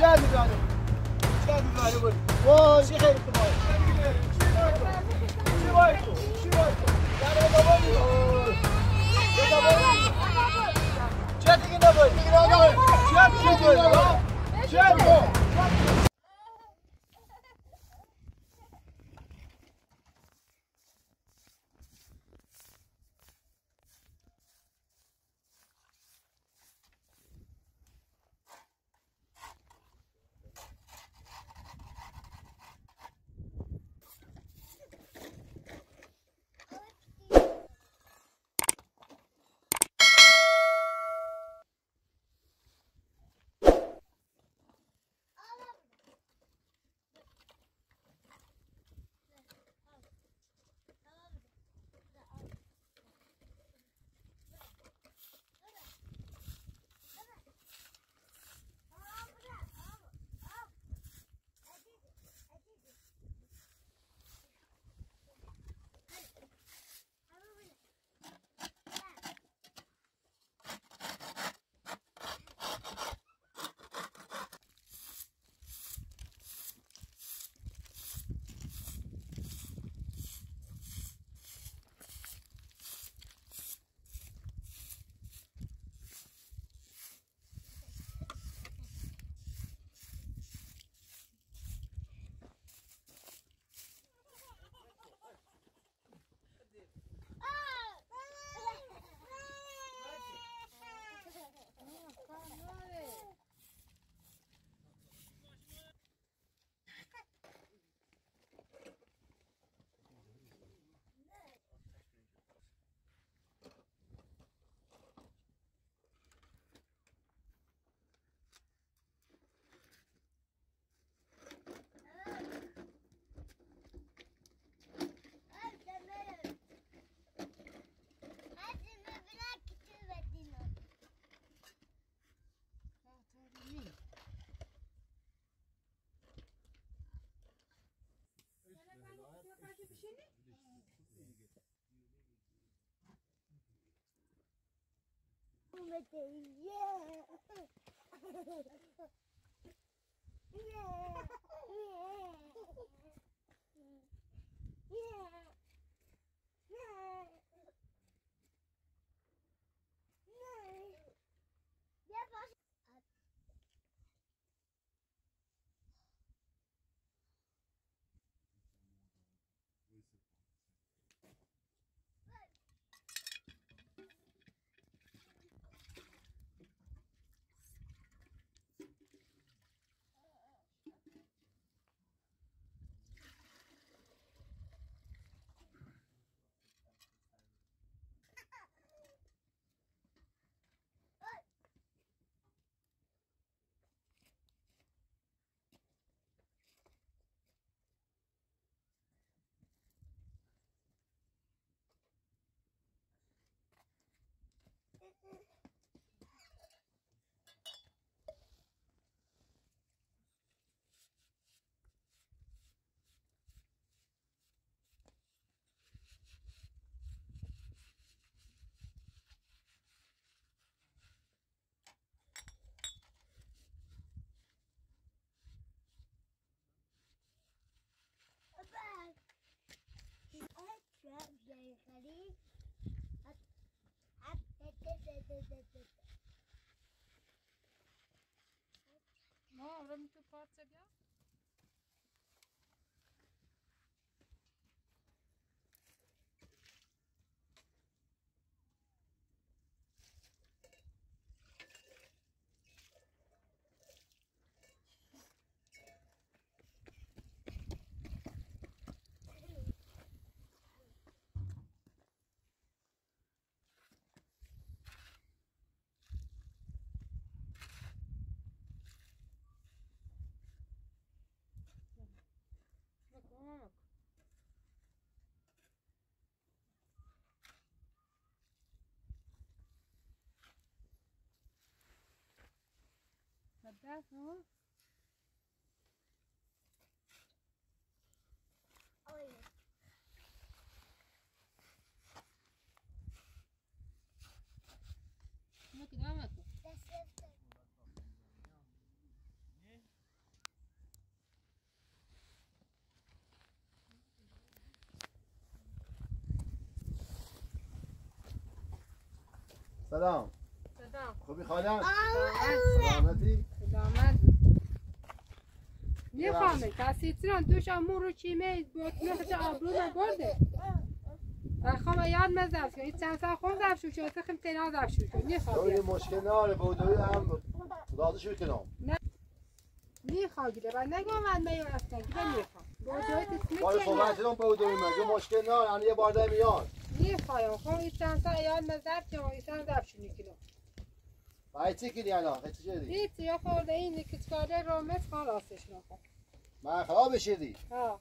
قاعد يقول وش خير الكبار شو رايكم شو رايكم يعني هذا بني هذا بني شاهد كده بني شاهد كده شاهد شاهد Non, on va holiday. Yeah. yeah. from to Kotzebue? that, no? Oh, yeah. سلام سلام خوبی خاله؟ سلامتی؟ میخوامه کسی تران دوش امون رو چیمه با نخش آبرو نبرده اخوام یاد مزرف شو این چند سال خون زرف شو شو تخم تینا زرف شو تو یه می‌خوام مشکل ناره بودوی هم راضی شو کنم می‌خوام گیره و نگم من اصلا گیره می‌خوام با دوی باید صحبت تسمی کنم بودوی من یه مشکل ناره الان یه بار ده میاد. می‌خوایم خب این چند سال یاد مزرف که این چند زرف شو نیکنم باید چی کنی الان؟ چی شدی؟ هیچ یا خورده این کتکاره رو مثل خلاصش نکن. من خراب شدی ها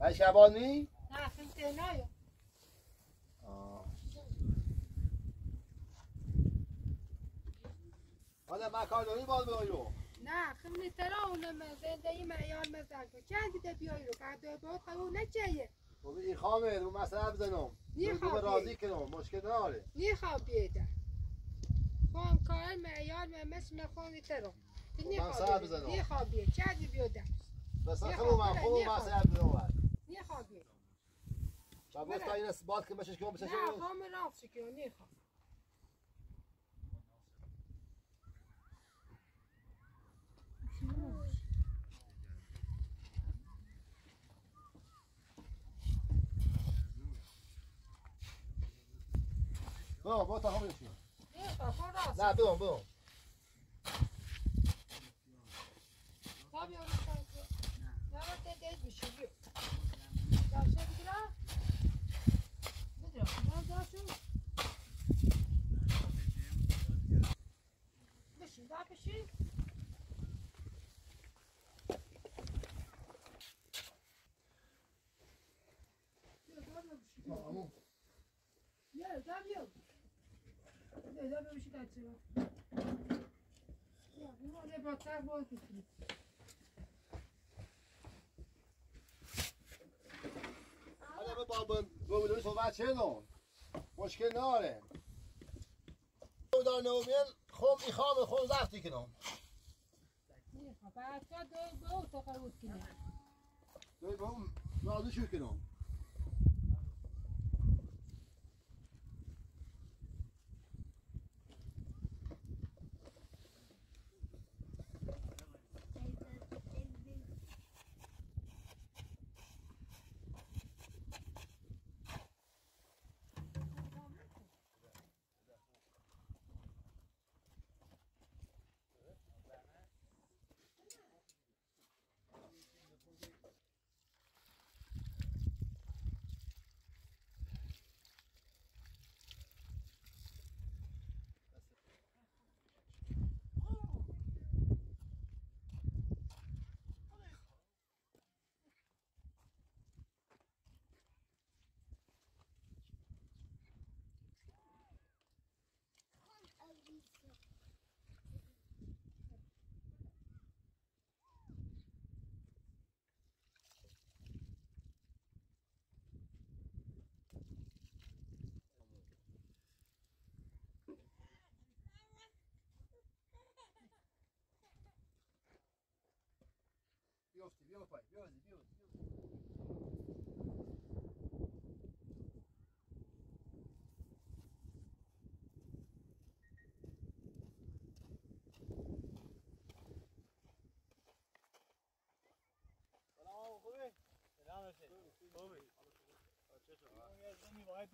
باید شبانی؟ نه خیلی تینایو حالا مکانونی باز برو نه خیلی ترا اونم زندگی معیار مزرف کن. چند دیده بیایی رو؟ فردا با خیلی نچیه. خب این خامه رو مسئله بزنم. رو خوابی. راضی کنم مشکل بیده خون کار معیار من مثل مخونی ترو من سر بزنم. می‌خوام بیده چندی بیده بس یه خب من خواب، خوب یه خواب. مسئله بزنم بیده و باز تا این اثبات که بشش کنم بشش نه خام رافت که می‌خوام برو برو تا همون نه برو برو بیا دا بشین دا چرا بیا برو با تر باز بکنی حالا به بابا بودوی صحبت چه نون مشکل ناره بودار نومین خم ایخام زختی کنم بچه دو به اتاق بود کنه دوی به اون راضی شو کنم سلام خوبی؟ سلام خوبی؟ باید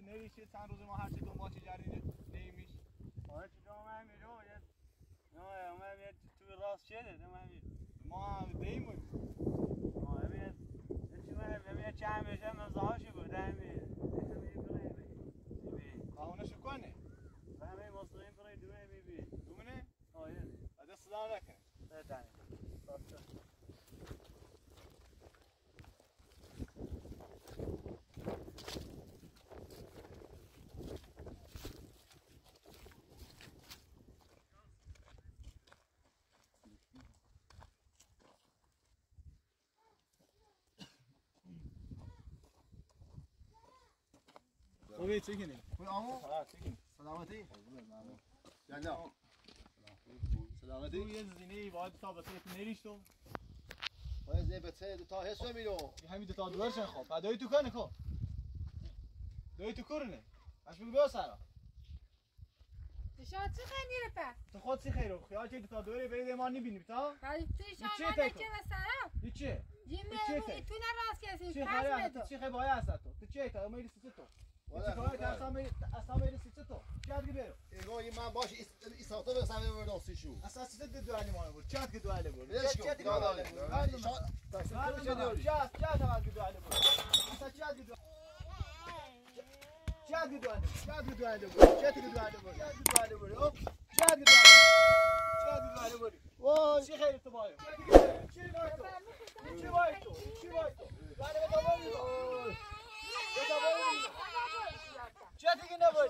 نویشه چند روز ما هر چی دنبال چه جری نیمیش آره چی جا من میرم یه نه من یه تو راست شده من ما دیمون ما همین چی من همین چند میشه من زاهاشی بود همین قاونشو کنه. همین مستقیم برای دوه بی بی دومنه آیه دست دار نکنه. بتانی خوبی چی؟ خوی آمو؟ ها چی کنی؟ سلامتی؟ یلا تو سلامتی؟ یه زینه باید تا بسه ات نویش تو. باید زی به سه دو تا حس میرو. همین دو تا دورشن خب دوی تو کنه خب دوی تو کرنه اش بگو بیا سرا. تشان چه خیلی پس تو خود سی خیرو؟ خیال چه دو تا دوره برید ما نبینیم تا؟ ولی تشان چه من تکو؟ که سرم این چه؟ یه چه میرو تک؟ تو نه راست کسی. چه پس خیلی تو. چه خیلی باید هست تو؟ تو چه تا سی تو اصلا میری اصلا میری سی تو چه دیگه برو ایگو این من باش ایساتا به سمه بردم سی شو اصلا سی دو دو علی ما بود چه دیگه دو ولش چه کن دیگه دو دیگه چه چه دیگه دو بود اصلا چه دیگه دو دیگه دو علی چه دیگه دو چه دیگه دو علی بود چه دیگه دو علی بود چه دیگه دو علی چه دیگه دو علی بود وای چی خیلی تو باید چی باید تو چی باید تو چی باید تو بعد به دوام میدم به دوام میدم چه دیگه نبود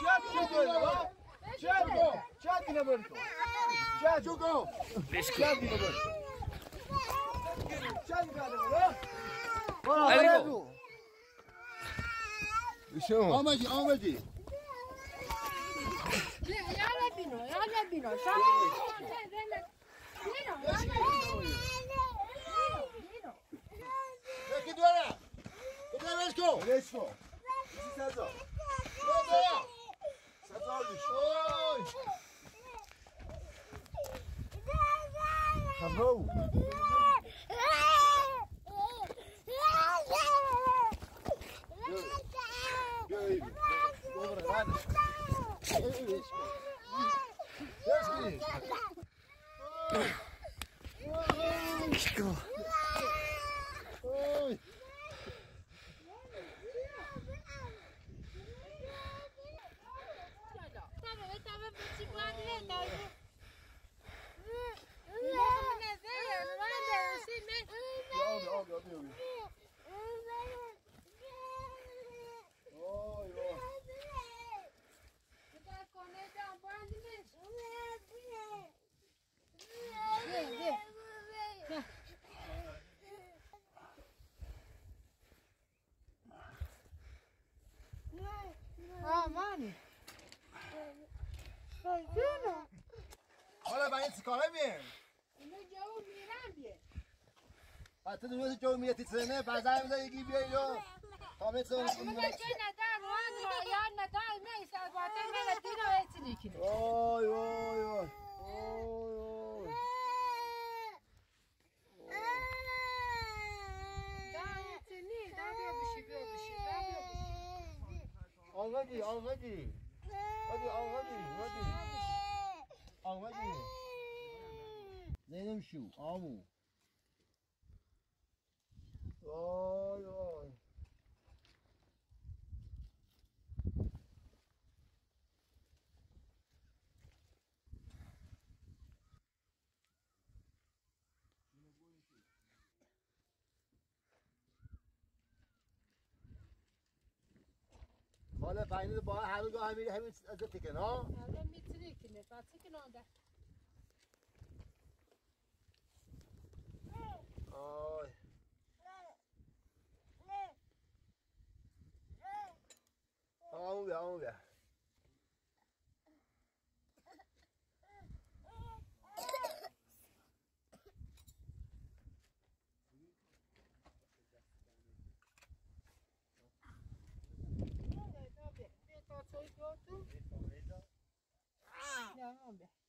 چه دیگه نبود چه دیگه چه دیگه تو چه دیگه چوکو چه دیگه نبود چه دیگه نبود برو شو آمدی آمدی یالا بینو یالا بینو شما بینو بینو یکی César. César. César, bicho. Tá bom? E aí? Vamos gravar? Let's go. longer, baby. حتی دو جو میتی سنه بازار می‌ذاری یکی بیای رو. تا می‌تونه اما که ندار وان یا ندار می سال باته من دیرو هیچ نیکنه وای وای وای. وای وای. دا هیچ نی دا بیا بشی بیا بشی دا بیا بشی آمدی آمدی آمدی آمدی آمدی آمدی زینم شو آمو وای وای حالا پایین با همه گاه همین همین از تکن ها الان می‌تونی کنه بچه که نانده آی آمو بیا آمو بیا بیا تا